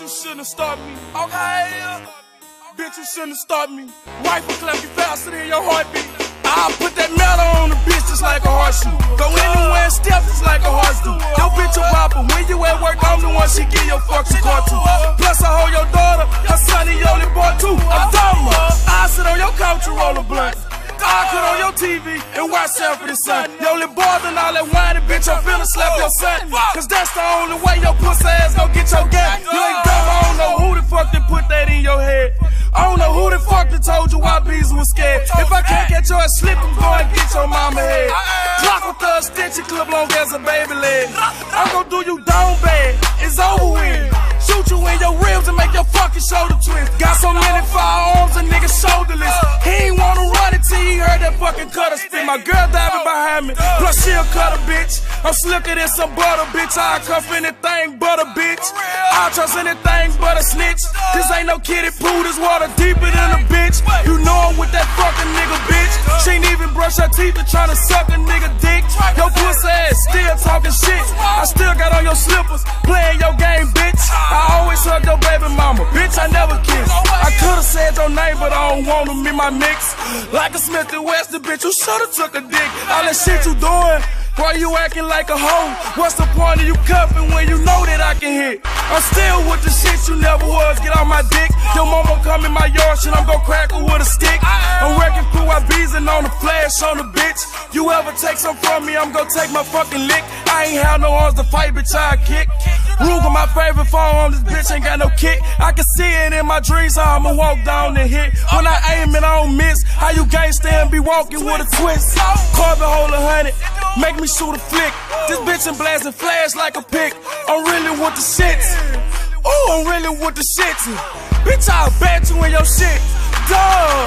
you shouldn't have stopped me. Okay? Bitch, you shouldn't have stopped me. Rifle clap you faster than your heartbeat. I'll put that metal on the bitch just like a horseshoe. Go anywhere and step just like a horse do. Your bitch a rapper. When you at work, I'm the one she give your fuck fucking car to. Plus, I hold your daughter. Her son, he only bought two. I'm dumb. I sit on your couch and roll a blunt. I cut on your TV and watch Sam for the sun. You only bothered all that whining, bitch. I'm finna slap your son. Cause that's the only way your pussy bees scared. If I can't get your ass slipping, go and get your mama head. Clock with the stitch and clip long as a baby leg. I'm gon' do you down bad. It's over with. Shoot you in your ribs and make your fucking shoulder twist. Got so many firearms, a nigga shoulderless. My girl diving behind me, plus she a cutter bitch. I'm slicker than some butter bitch. I cuff anything but a bitch. I trust anything but a snitch. This ain't no kiddie pool, this water deeper than a bitch. You know I'm with that fucking nigga bitch. She ain't even brush her teeth and tryna suck a nigga dick. Your pussy ass still talking shit. I still got on your slippers, playing your game, bitch. But I don't want them in my mix. Like a Smith and Wesson, bitch. You should've took a dick. All that shit you doing. Why you acting like a hoe? What's the point of you cuffing when you know that I can hit? I'm still with the shit you never was. Get on my dick. Your mama come in my yard, shit. I'm gon' crack her with a stick. I'm wrecking through bees and on the flash on the bitch. You ever take some from me, I'm gon' take my fucking lick. I ain't have no arms to fight, bitch. I kick. My favorite phone. This bitch ain't got no kick. I can see it in my dreams. How I'ma walk down and hit. When I aim it, I don't miss. How you gangsta and be walking with a twist? Carbon hole a hundred. Make me shoot a flick. This bitch and blasting flash like a pick. I'm really with the shits. Ooh, I'm really with the shits. Bitch, I'll bet you in your shit. Duh.